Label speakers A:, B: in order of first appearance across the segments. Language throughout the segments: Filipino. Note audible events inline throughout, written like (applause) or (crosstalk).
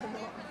A: Kanina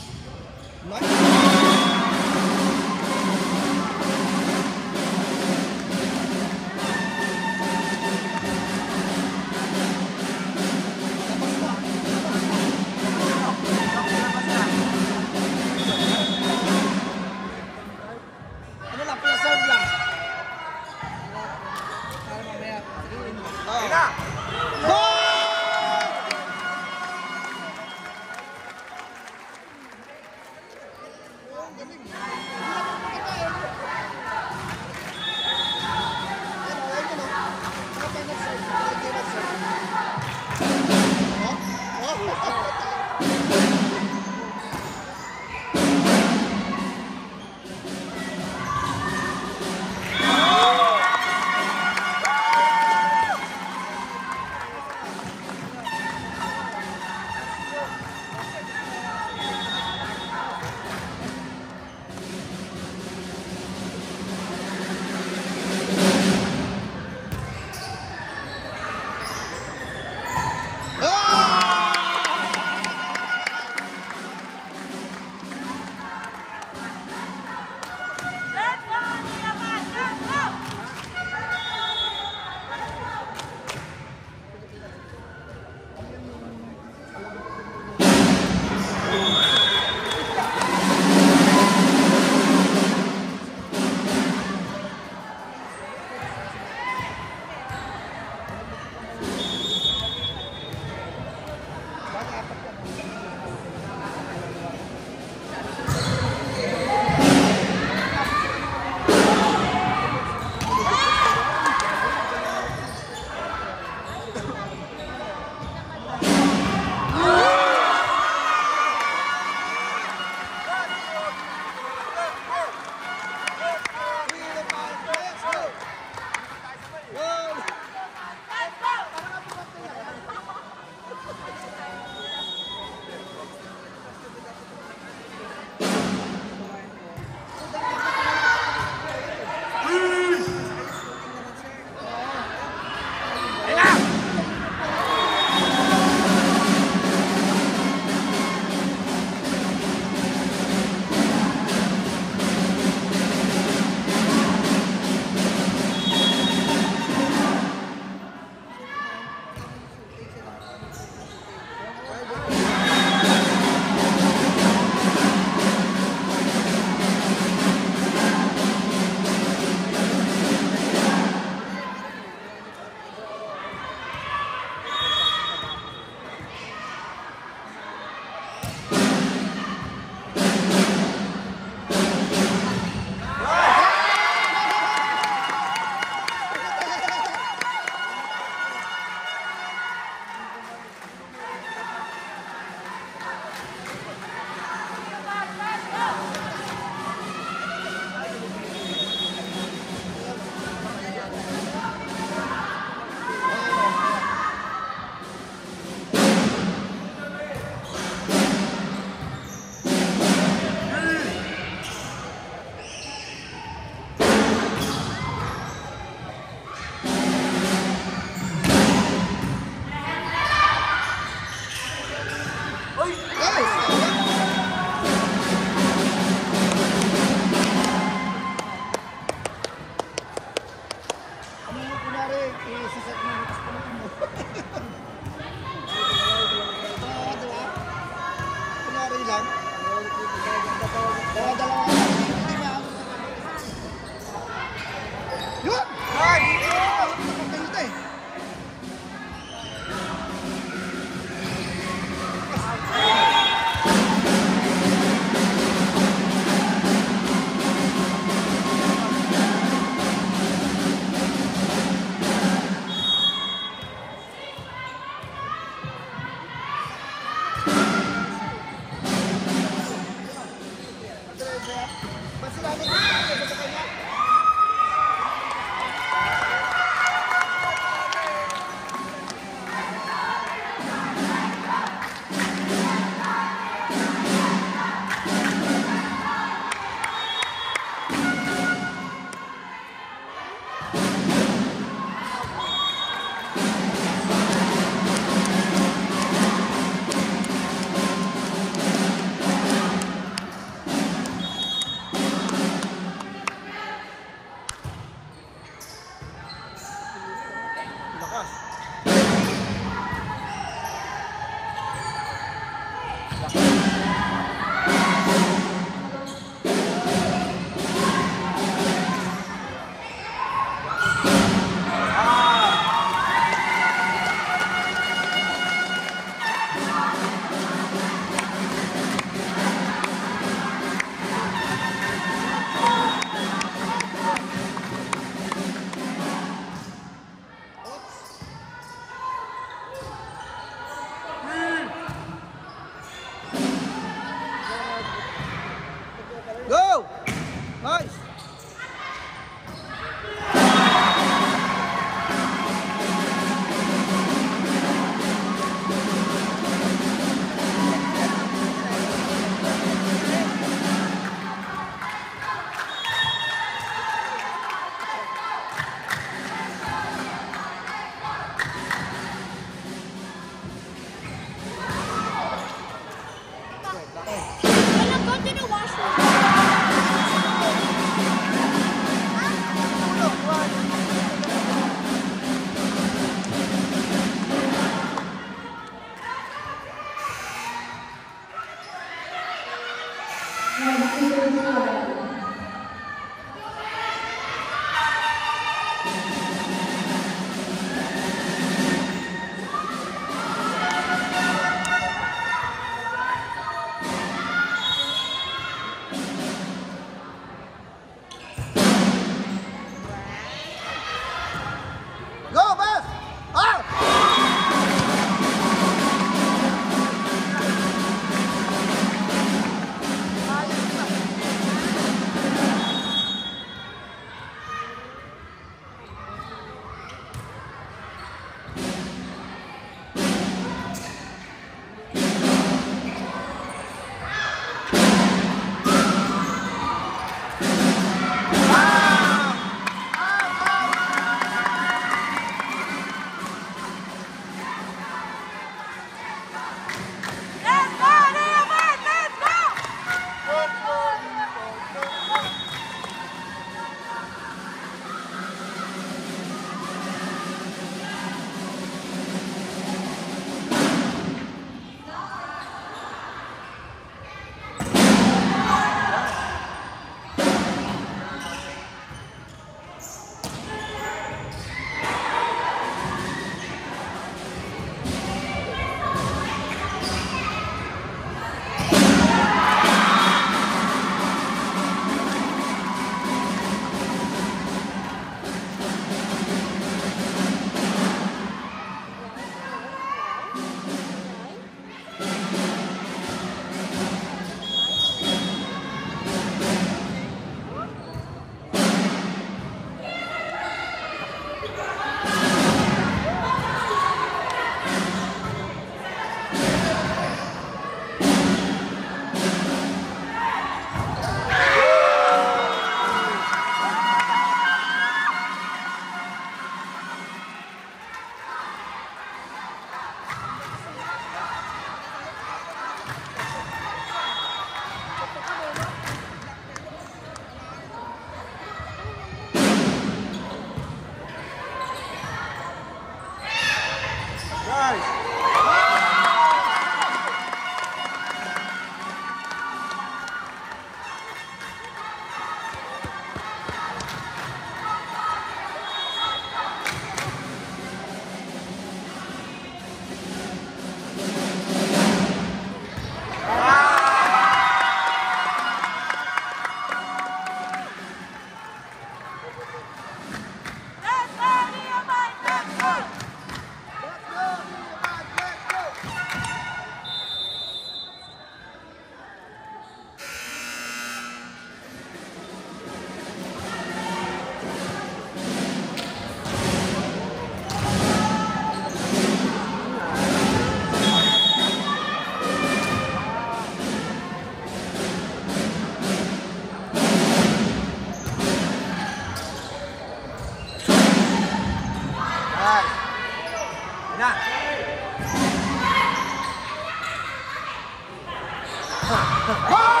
A: Ha!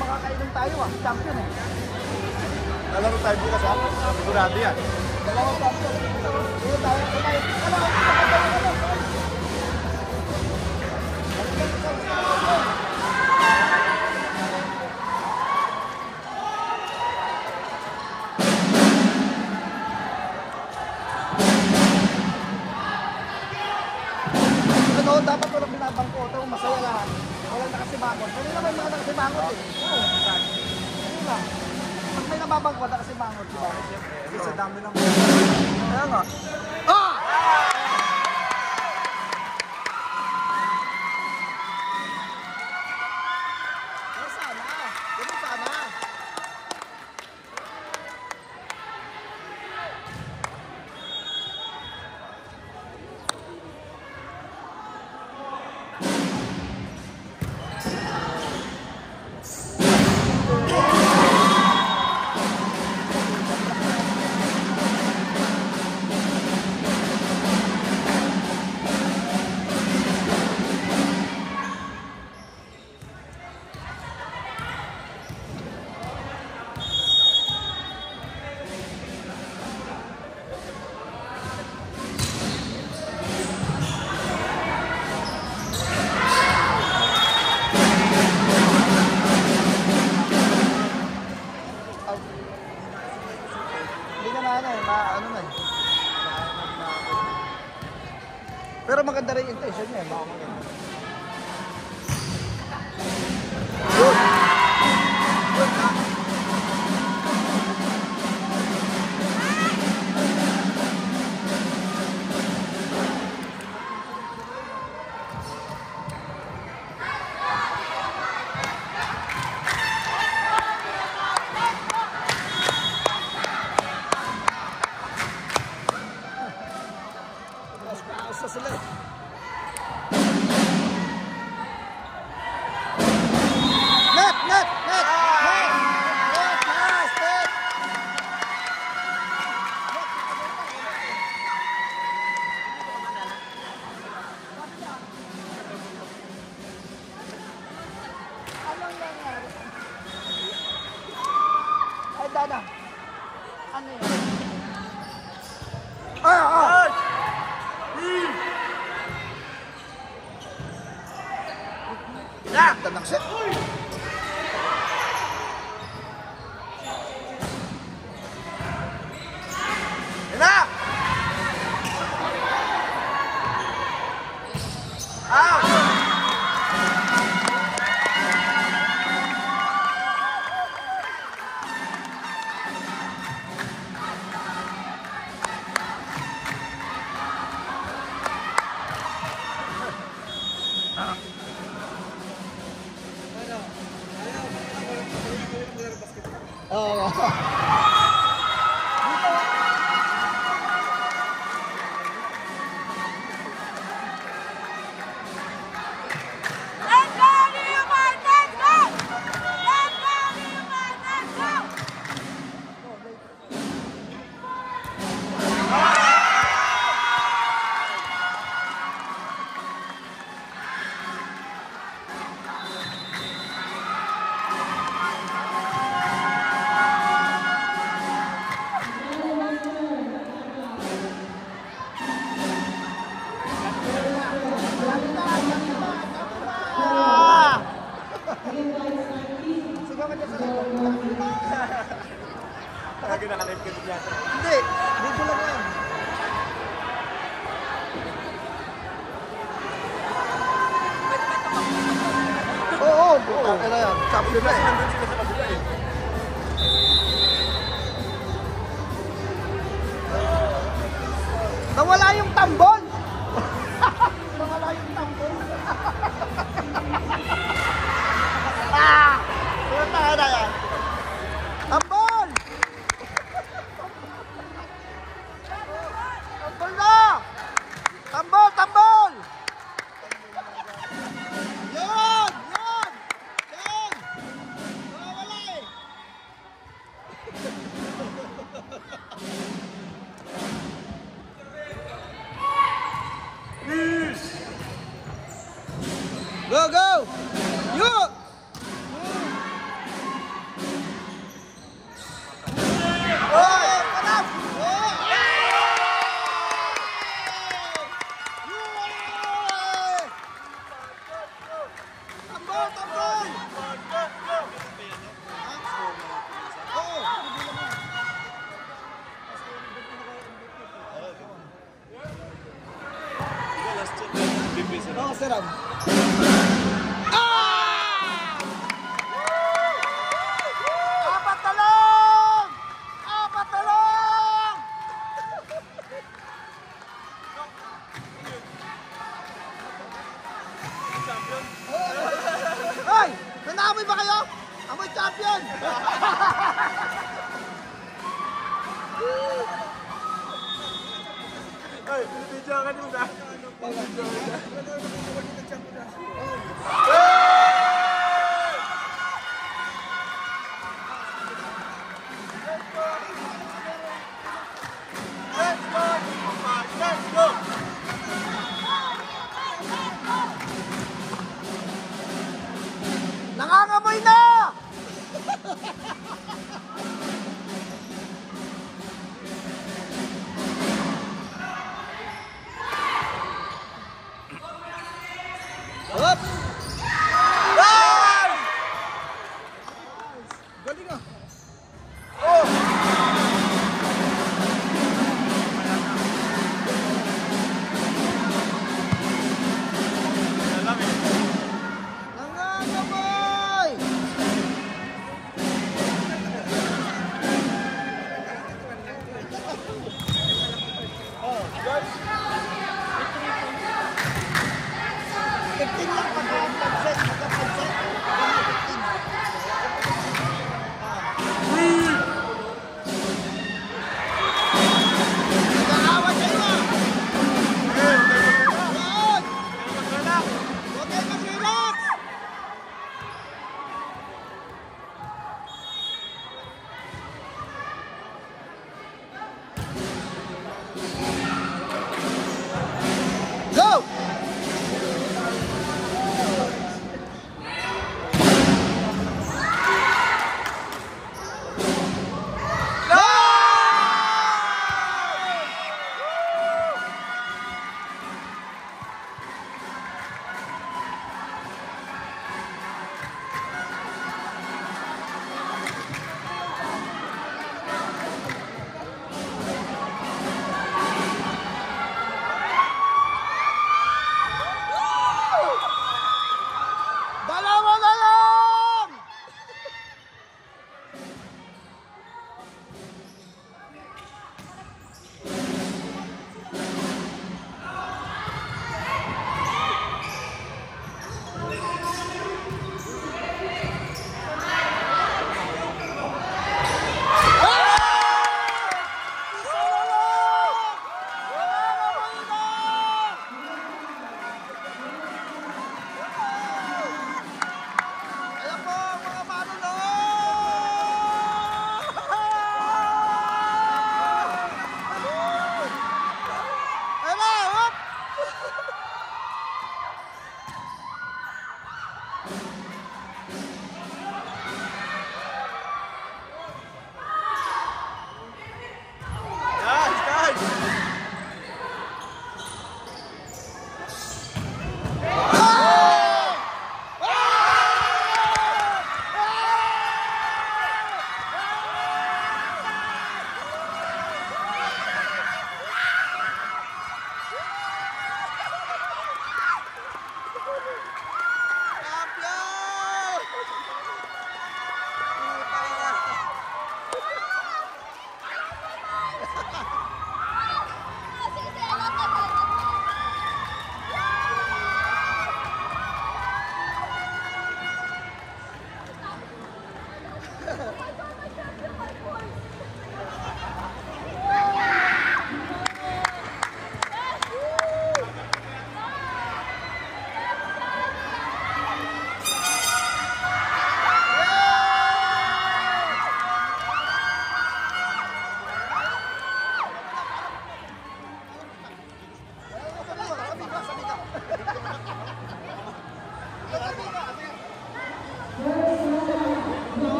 A: Makakainom tayo ah, champion eh.
B: Lalaro tayo bukas ha? Sigurado yan.
A: Dalawang champion. Dito tayo, ano, ano. Ano, nakasimangot. Kanina may mga nakasimangot eh. Oo. Kanina. Pag may nababangko, nakasimangot. Diba?
B: Kasi sa dami ng... Kaya nga.
A: Ah! Kacau kan sudah. Kacau kan sudah.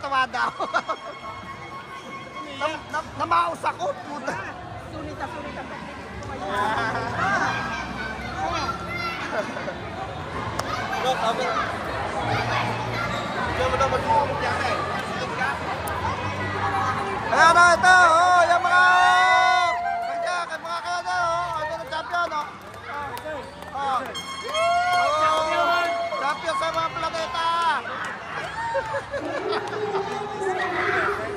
A: Nakakatawa daw. na, na, namaos ako, puta.
B: Look, (laughs) sabi. Ikaw mo daw mag-iumot yata eh. Sunod ka.
A: Ayan na, ito, ハハハハ!